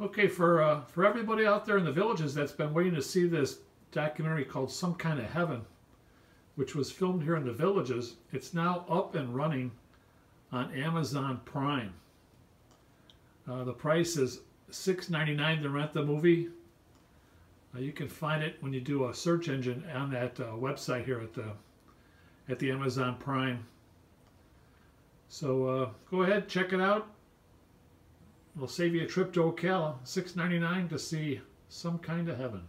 Okay, for uh, for everybody out there in the villages that's been waiting to see this documentary called Some Kind of Heaven, which was filmed here in the villages, it's now up and running on Amazon Prime. Uh, the price is $6.99 to rent the movie. Uh, you can find it when you do a search engine on that uh, website here at the at the Amazon Prime. So uh, go ahead, check it out. It'll save you a trip to Ocala, $6.99 to see some kind of heaven.